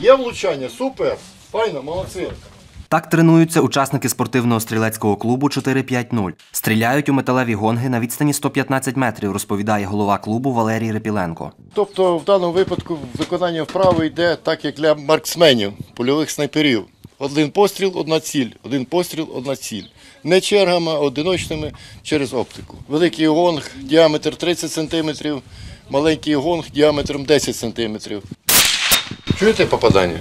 Є влучання, супер, файно, молодці. Так тренуються учасники спортивного стрілецького клубу 4-5-0. Стріляють у металеві гонги на відстані 115 метрів, розповідає голова клубу Валерій Репіленко. Тобто в даному випадку виконання вправи йде так, як для марксменів, польових снайперів. Один постріл, одна ціль, один постріл, одна ціль. Не чергами, а одиночними через оптику. Великий гонг діаметр 30 см, маленький гонг діаметром 10 см. Чуєте попадання?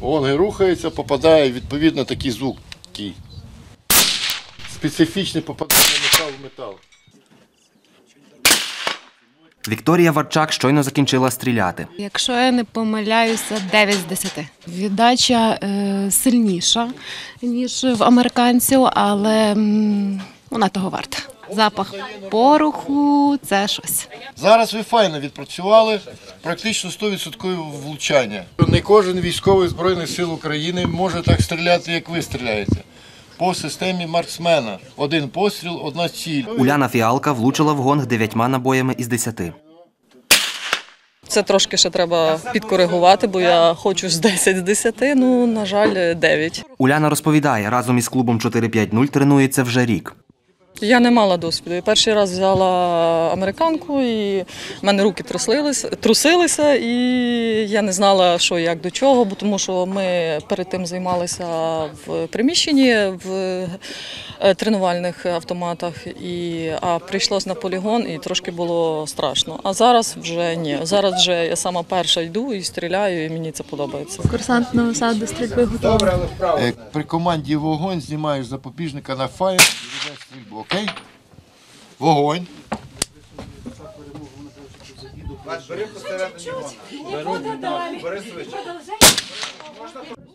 Гонги рухаються, попадає відповідно такий звук. Такий. Специфічне попадання метал в метал. Вікторія Варчак щойно закінчила стріляти. Якщо я не помиляюся, 9 з 10. Віддача е, сильніша, ніж в американців, але м, вона того варта. Запах пороху це щось. Зараз ви файно відпрацювали практично 100% влучання. Не кожен військовий Збройних сил України може так стріляти, як ви стріляєте. По системі марксмена. Один постріл, одна ціль. Уляна Фіалка влучила в гонг дев'ятьма набоями із десяти. Це трошки ще треба підкоригувати, бо я хочу з 10 з 10, ну, на жаль, 9. Уляна розповідає, разом із клубом 4-5-0 тренується вже рік. Я не мала досвіду. Я перший раз взяла американку, і в мене руки трусилися, трусилися, і я не знала, що як до чого, бо тому що ми перед тим займалися в приміщенні в е, тренувальних автоматах, і, а прийшлось на полігон і трошки було страшно. А зараз вже ні. Зараз вже я сама перша йду і стріляю, і мені це подобається. Курсантного саду стрільби готова. Е, При команді вогонь знімаєш запобіжника на фаєр стрільбу. Окей? Вогонь.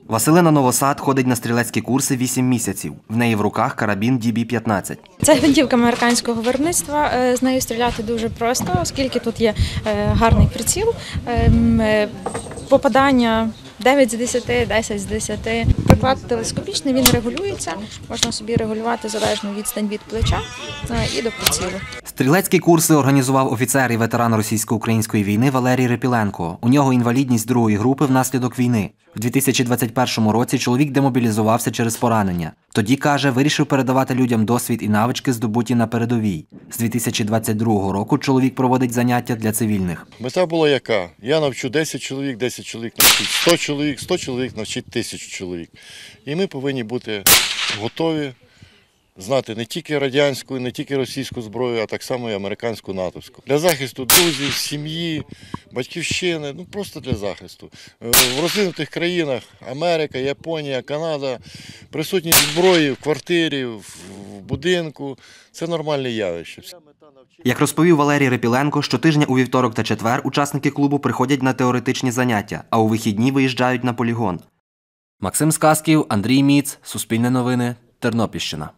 Василина Новосад ходить на стрілецькі курси 8 місяців. В неї в руках карабін DB-15. Це гвинтівка американського виробництва. Е, З нею стріляти дуже просто, оскільки тут є е, гарний приціл. Ем, е, Попадання 9 з 10, 10 з 10. Приклад телескопічний, він регулюється. Можна собі регулювати залежну відстань від плеча е, і до прицілу. Стрілецькі курси організував офіцер і ветеран російсько-української війни Валерій Репіленко. У нього інвалідність другої групи внаслідок війни. В 2021 році чоловік демобілізувався через поранення. Тоді каже, вирішив передавати людям досвід і навички, здобуті на передовій. З 2022 року чоловік проводить заняття для цивільних. Мета була яка? Я навчу 10 чоловік, 10 чоловік навчить 100 чоловік, 100 чоловік навчить 1000 чоловік. І ми повинні бути готові знати не тільки радянську, не тільки російську зброю, а так само і американську натовську. Для захисту друзів, сім'ї, батьківщини, ну просто для захисту. Е, В розвинутих країнах Америка, Японія, Канада, присутність зброї в квартирі, в будинку це нормальне явище. Як розповів Валерій Репіленко, щотижня у вівторок та четвер учасники клубу приходять на теоретичні заняття, а у вихідні виїжджають на полігон. Максим Сказків, Андрій Міц, Суспільне новини, Тернопільщина.